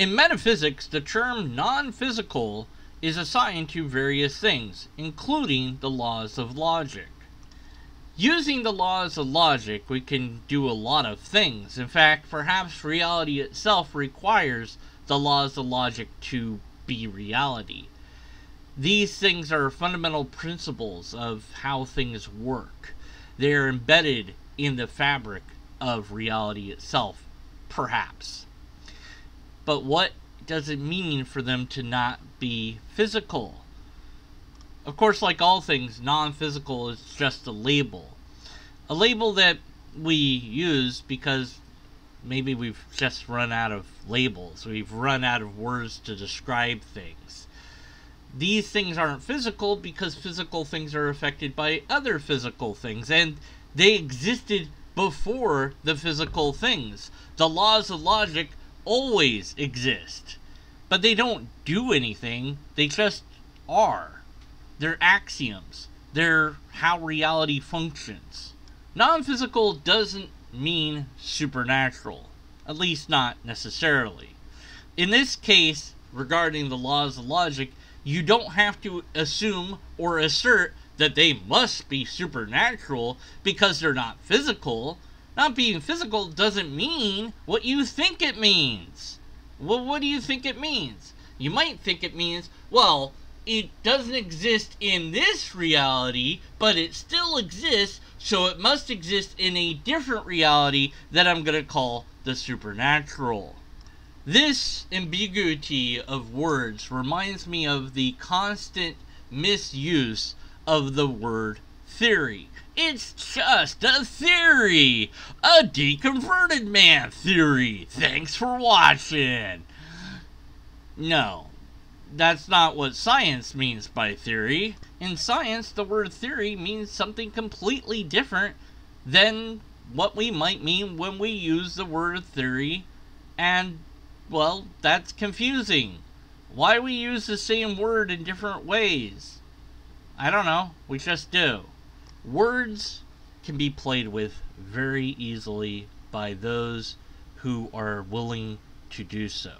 In metaphysics, the term non physical is assigned to various things, including the laws of logic. Using the laws of logic, we can do a lot of things. In fact, perhaps reality itself requires the laws of logic to be reality. These things are fundamental principles of how things work. They are embedded in the fabric of reality itself, perhaps. But what does it mean for them to not be physical? Of course, like all things, non physical is just a label. A label that we use because maybe we've just run out of labels. We've run out of words to describe things. These things aren't physical because physical things are affected by other physical things, and they existed before the physical things. The laws of logic always exist, but they don't do anything, they just are. They're axioms, they're how reality functions. Non physical doesn't mean supernatural, at least not necessarily. In this case, regarding the laws of logic, you don't have to assume or assert that they must be supernatural because they're not physical. Not being physical doesn't mean what you think it means. Well, what do you think it means? You might think it means, well, it doesn't exist in this reality, but it still exists, so it must exist in a different reality that I'm going to call the supernatural. This ambiguity of words reminds me of the constant misuse of the word theory. It's just a theory! A deconverted man theory! Thanks for watching! No, that's not what science means by theory. In science, the word theory means something completely different than what we might mean when we use the word theory, and, well, that's confusing. Why we use the same word in different ways? I don't know, we just do. Words can be played with very easily by those who are willing to do so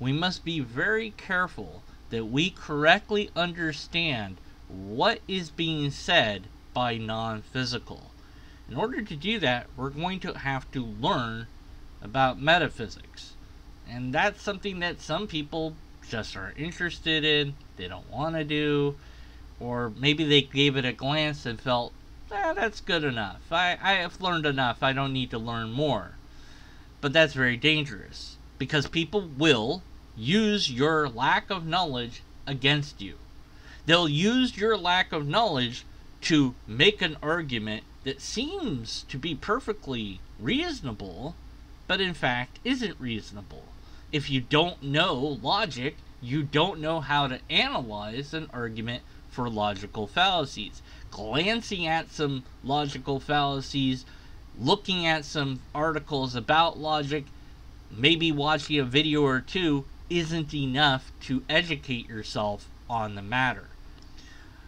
we must be very careful that we correctly understand what is being said by non physical. In order to do that, we're going to have to learn about metaphysics. And that's something that some people just aren't interested in, they don't want to do, or maybe they gave it a glance and felt, eh, that's good enough. I, I have learned enough, I don't need to learn more. But that's very dangerous because people will use your lack of knowledge against you. They'll use your lack of knowledge to make an argument that seems to be perfectly reasonable, but in fact isn't reasonable. If you don't know logic, you don't know how to analyze an argument for logical fallacies. Glancing at some logical fallacies, looking at some articles about logic, maybe watching a video or two isn't enough to educate yourself on the matter.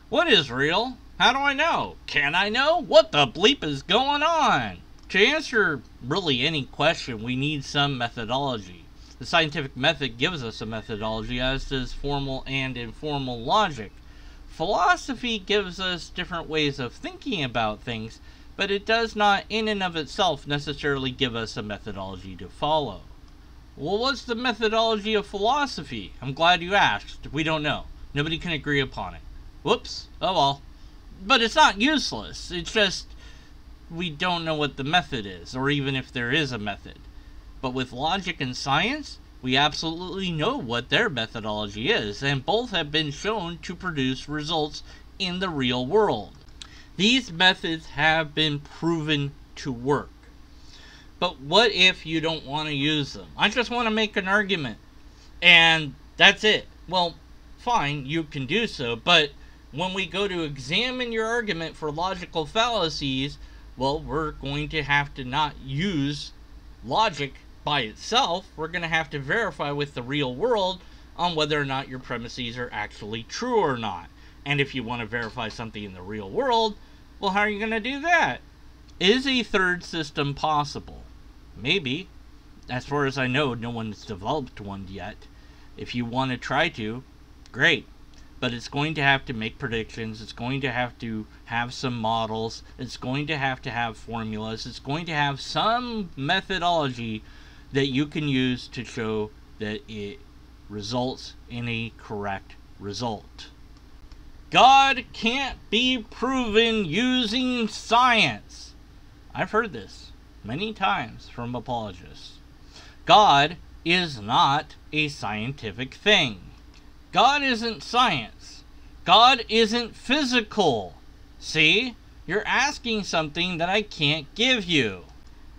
What is real? How do I know? Can I know? What the bleep is going on? To answer really any question, we need some methodology. The scientific method gives us a methodology, as does formal and informal logic. Philosophy gives us different ways of thinking about things, but it does not, in and of itself, necessarily give us a methodology to follow. Well, what's the methodology of philosophy? I'm glad you asked. We don't know. Nobody can agree upon it. Whoops. Oh well. But it's not useless. It's just we don't know what the method is, or even if there is a method. But with logic and science, we absolutely know what their methodology is, and both have been shown to produce results in the real world. These methods have been proven to work. But what if you don't want to use them? I just want to make an argument. And that's it. Well, fine, you can do so. But when we go to examine your argument for logical fallacies, well, we're going to have to not use logic by itself. We're going to have to verify with the real world on whether or not your premises are actually true or not. And if you want to verify something in the real world, well, how are you going to do that? Is a third system possible? Maybe. as far as I know, no one's developed one yet. If you want to try to, great. But it's going to have to make predictions. It's going to have to have some models. It's going to have to have formulas. It's going to have some methodology that you can use to show that it results in a correct result. God can't be proven using science. I've heard this many times from apologists. God is not a scientific thing. God isn't science. God isn't physical. See? You're asking something that I can't give you.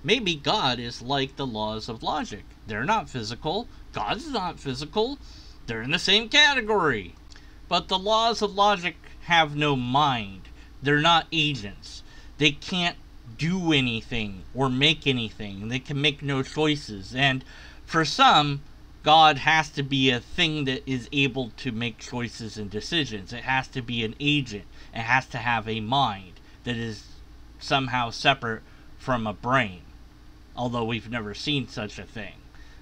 Maybe God is like the laws of logic. They're not physical. God's not physical. They're in the same category. But the laws of logic have no mind. They're not agents. They can't do anything or make anything. They can make no choices. And for some, God has to be a thing that is able to make choices and decisions. It has to be an agent. It has to have a mind that is somehow separate from a brain. Although we've never seen such a thing.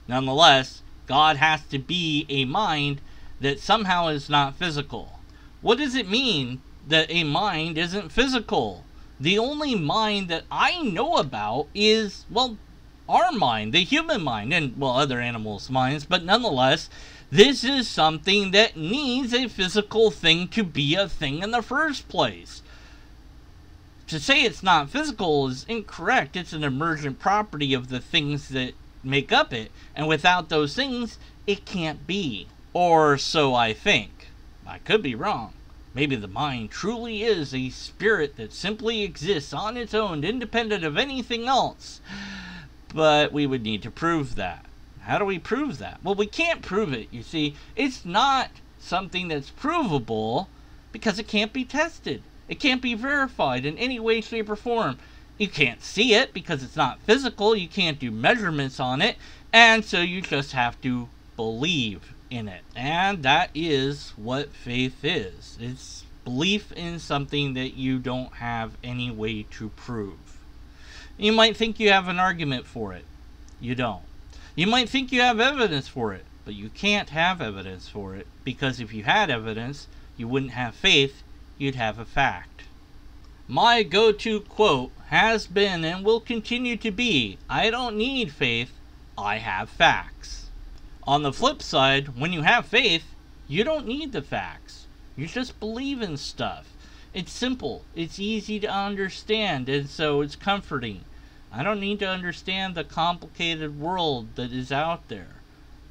Nonetheless, God has to be a mind that somehow is not physical. What does it mean that a mind isn't physical? The only mind that I know about is, well, our mind, the human mind, and, well, other animals' minds, but nonetheless, this is something that needs a physical thing to be a thing in the first place. To say it's not physical is incorrect. It's an emergent property of the things that make up it, and without those things, it can't be. Or so I think. I could be wrong. Maybe the mind truly is a spirit that simply exists on its own, independent of anything else. But we would need to prove that. How do we prove that? Well, we can't prove it, you see. It's not something that's provable because it can't be tested. It can't be verified in any way, shape, or form. You can't see it because it's not physical. You can't do measurements on it. And so you just have to believe in it. And that is what faith is it's belief in something that you don't have any way to prove. You might think you have an argument for it, you don't. You might think you have evidence for it, but you can't have evidence for it because if you had evidence, you wouldn't have faith, you'd have a fact. My go to quote has been and will continue to be I don't need faith, I have facts. On the flip side, when you have faith, you don't need the facts. You just believe in stuff. It's simple, it's easy to understand, and so it's comforting. I don't need to understand the complicated world that is out there.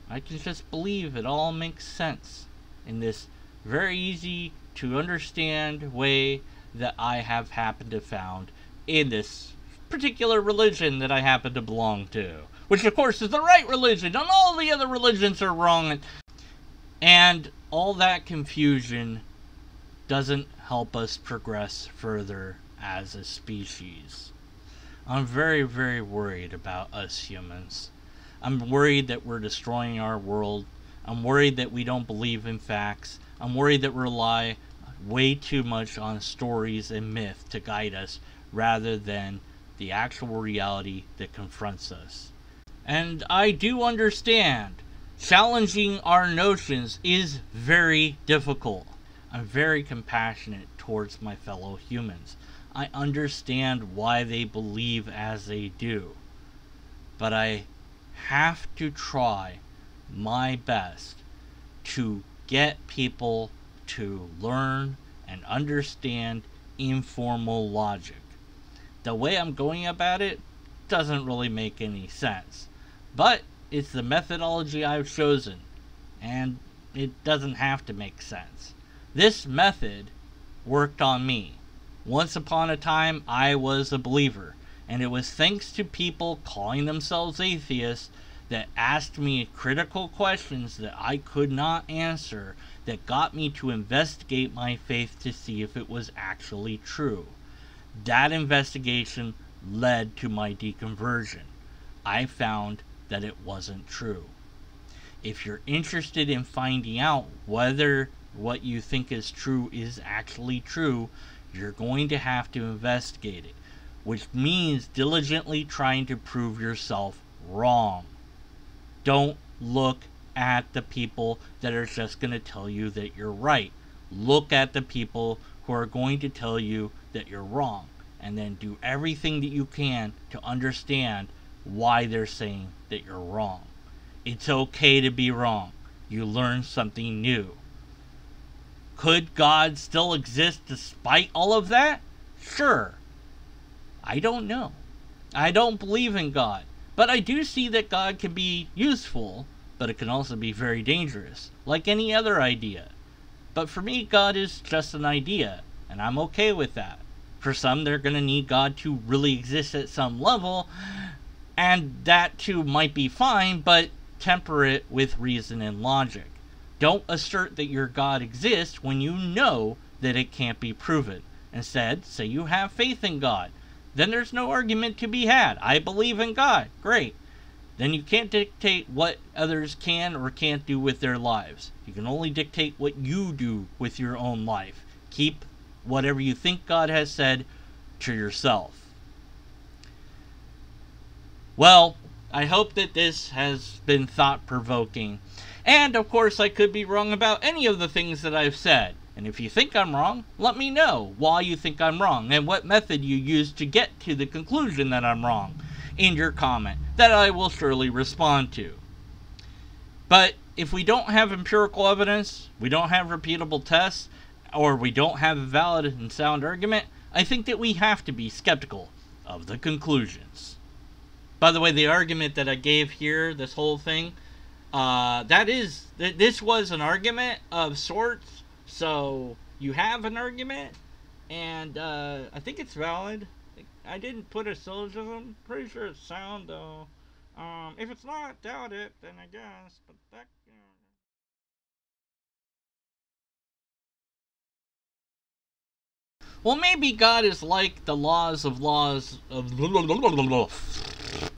I can just believe it all makes sense in this very easy to understand way that I have happened to found in this particular religion that I happen to belong to which of course is the right religion, and all the other religions are wrong. And all that confusion doesn't help us progress further as a species. I'm very, very worried about us humans. I'm worried that we're destroying our world. I'm worried that we don't believe in facts. I'm worried that we rely way too much on stories and myth to guide us rather than the actual reality that confronts us. And I do understand challenging our notions is very difficult. I'm very compassionate towards my fellow humans. I understand why they believe as they do. But I have to try my best to get people to learn and understand informal logic. The way I'm going about it doesn't really make any sense. But it's the methodology I've chosen, and it doesn't have to make sense. This method worked on me. Once upon a time, I was a believer, and it was thanks to people calling themselves atheists that asked me critical questions that I could not answer that got me to investigate my faith to see if it was actually true. That investigation led to my deconversion. I found that it wasn't true. If you're interested in finding out whether what you think is true is actually true, you're going to have to investigate it, which means diligently trying to prove yourself wrong. Don't look at the people that are just going to tell you that you're right. Look at the people who are going to tell you that you're wrong. And then do everything that you can to understand why they're saying that you're wrong. It's okay to be wrong. You learn something new. Could God still exist despite all of that? Sure. I don't know. I don't believe in God. But I do see that God can be useful, but it can also be very dangerous, like any other idea. But for me, God is just an idea, and I'm okay with that. For some, they're going to need God to really exist at some level, and that too might be fine, but temper it with reason and logic. Don't assert that your God exists when you know that it can't be proven. Instead, say you have faith in God. Then there's no argument to be had. I believe in God. Great. Then you can't dictate what others can or can't do with their lives. You can only dictate what you do with your own life. Keep whatever you think God has said to yourself. Well, I hope that this has been thought provoking. And of course, I could be wrong about any of the things that I've said. And if you think I'm wrong, let me know why you think I'm wrong and what method you used to get to the conclusion that I'm wrong in your comment that I will surely respond to. But if we don't have empirical evidence, we don't have repeatable tests, or we don't have a valid and sound argument, I think that we have to be skeptical of the conclusions. By the way, the argument that I gave here, this whole thing, uh, that is, th- this was an argument of sorts. So you have an argument, and uh, I think it's valid. I didn't put a syllogism. Pretty sure it's sound though. Um, if it's not, doubt it. Then I guess. But that. Well, maybe God is like the laws of laws of.